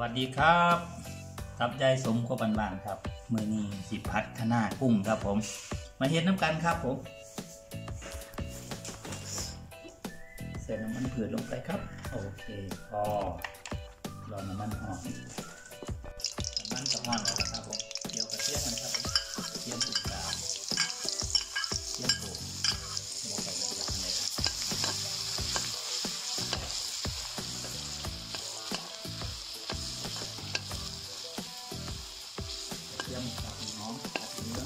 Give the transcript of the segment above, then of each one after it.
วัสดีครับทับใจสมขบันบานครับมือนี้สิพัดขนากุ้งครับผม มาเห็ดน้ำกันครับผมใส่น้ำมันผืดลงไปครับ โอเคพอรอน้ำมันหอมน้ำมันจะหอมแล้วครับผมเดี๋ยวกระเทียมกันครับ กับน้อกับเนื้อ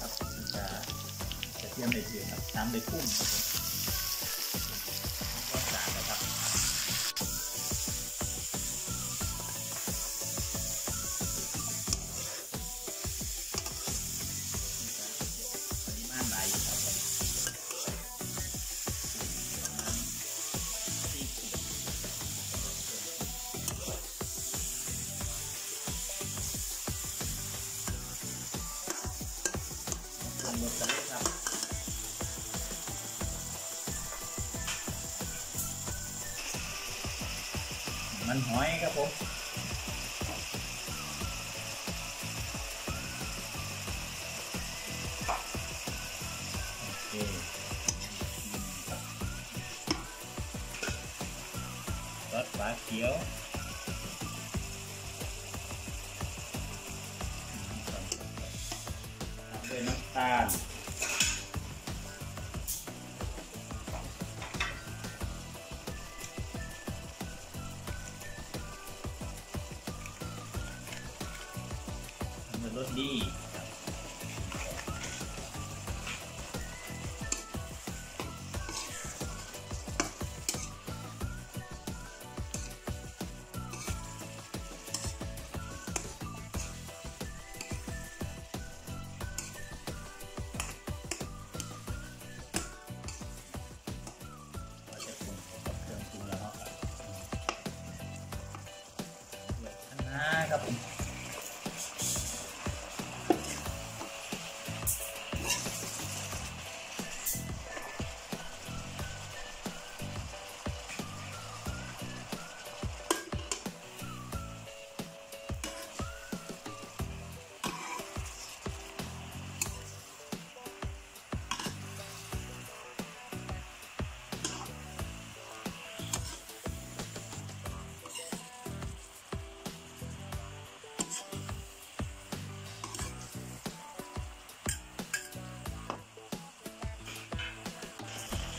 ครับจะเตรียมในเดือครับตามด้วยกุ้งครับผม ลงหมดกันเลยค ด้วยน้ำตาลมันรสดี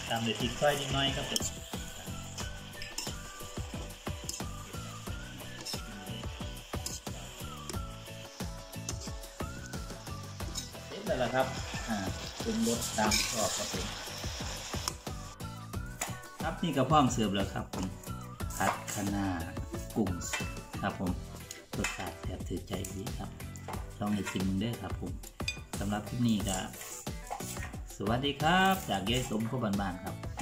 ตามด้วยพริกไฟนิดหน่อยครับผมเสร็จแล้วล่ะครับ อ่าปรุงรสตามชอบครับผมครับนี่ก็พร้อมเสิร์ฟแล้วครับผมผัดคะน้ากุ้งครับผมรสชาติแทบถือใจดีครับลองให้ชิมด้อครับผมสำหรับที่นี่ก็ วัสดีครับ จากเยสมโคบันบานครับ